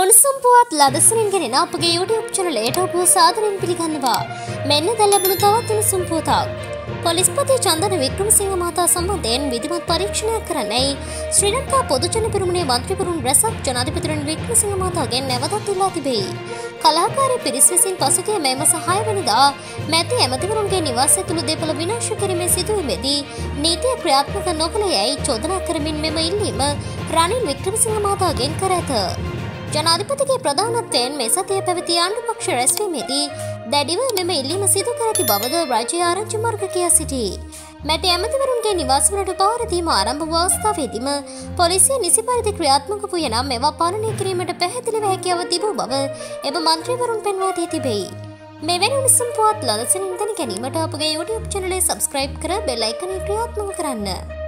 උණුසුම් පුවත් ලදසනින් ගෙනෙන අපගේ YouTube චැනලයට ඔබ සාදරයෙන් පිළිගන්නවා. මෙන්න දැන් ලැබුණු තවත් උණුසුම් පුවතක්. පොලිස්පති චන්දන වික්‍රමසිංහ මහතා සම්බන්ධයෙන් විධිමත් පරීක්ෂණයක් කරන්නයි ශ්‍රී ලංකා පොදු ජන පෙරමුණේ මන්ත්‍රීවරුන් රැසක් ජනාධිපතිරණ වික්‍රමසිංහ මහතාගෙන් නැවතත් ඉල්ලා තිබෙයි. කලාකාරී පිරිස් විසින් පසුගිය මේ මාස 6 වෙනිදා මැති ඇමතිවරුන්ගේ නිවාස ඇතුළු දේපළ විනාශ කිරීමේ සිදුවීමේදී නීතිය ක්‍රියාත්මක නොකළ යැයි චෝදනා කරමින් මෙම ඉල්ලීම රනිල් වික්‍රමසිංහ මහතාගෙන් කර ඇත. ජනාධිපතිගේ ප්‍රධානත්වයෙන් මේ සතිය පැවති ආණ්ඩු පක්ෂ රැස්වීමේදී දැඩිව මෙම ඉල්ලීම සිදු කර ඇති බවද රජය ආරංචි මාර්ග කියා සිටී. මැති ඇමතිවරුන්ගේ නිවාසවලට පවරදීම ආරම්භ වූ අවස්ථාවේදීම පොලිසිය නිසි පරිදි ක්‍රියාත්මක වූයේ නම් මේවා පාලනය කිරීමට පැහැදිලිව හැකියාව තිබූ බව එම මන්ත්‍රීවරුන් පෙන්වා දී තිබෙයි. මෙවැනි උණුසුම් පුවත් ලදසින් ඉඳන ගැනීමට අපගේ YouTube චැනලය සබස්ක්‍රයිබ් කර බෙල් අයිකනේ ක්‍රියාත්මක කරන්න.